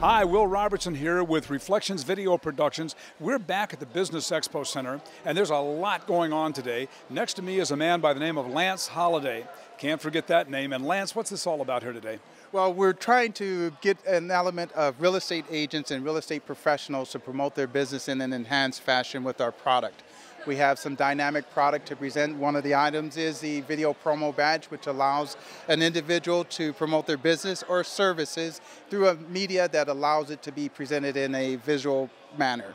Hi, Will Robertson here with Reflections Video Productions. We're back at the Business Expo Center, and there's a lot going on today. Next to me is a man by the name of Lance Holiday. Can't forget that name. And Lance, what's this all about here today? Well, we're trying to get an element of real estate agents and real estate professionals to promote their business in an enhanced fashion with our product. We have some dynamic product to present. One of the items is the video promo badge, which allows an individual to promote their business or services through a media that allows it to be presented in a visual manner.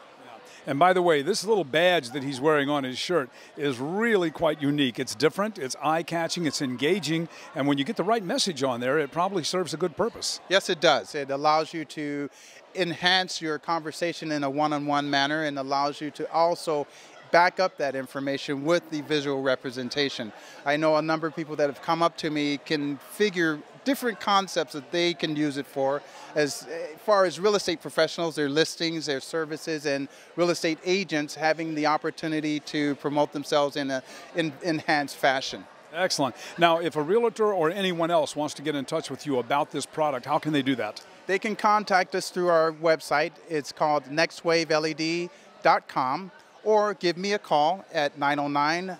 And by the way, this little badge that he's wearing on his shirt is really quite unique. It's different, it's eye catching, it's engaging, and when you get the right message on there, it probably serves a good purpose. Yes, it does. It allows you to enhance your conversation in a one on one manner and allows you to also back up that information with the visual representation. I know a number of people that have come up to me can figure different concepts that they can use it for as eh, far as real estate professionals, their listings, their services, and real estate agents having the opportunity to promote themselves in an in enhanced fashion. Excellent. Now, if a realtor or anyone else wants to get in touch with you about this product, how can they do that? They can contact us through our website. It's called nextwaveled.com or give me a call at 909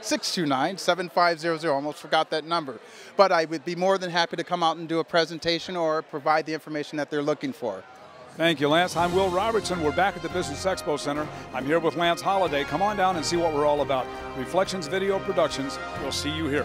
629 7500. Almost forgot that number. But I would be more than happy to come out and do a presentation or provide the information that they're looking for. Thank you, Lance. I'm Will Robertson. We're back at the Business Expo Center. I'm here with Lance Holiday. Come on down and see what we're all about. Reflections Video Productions. We'll see you here.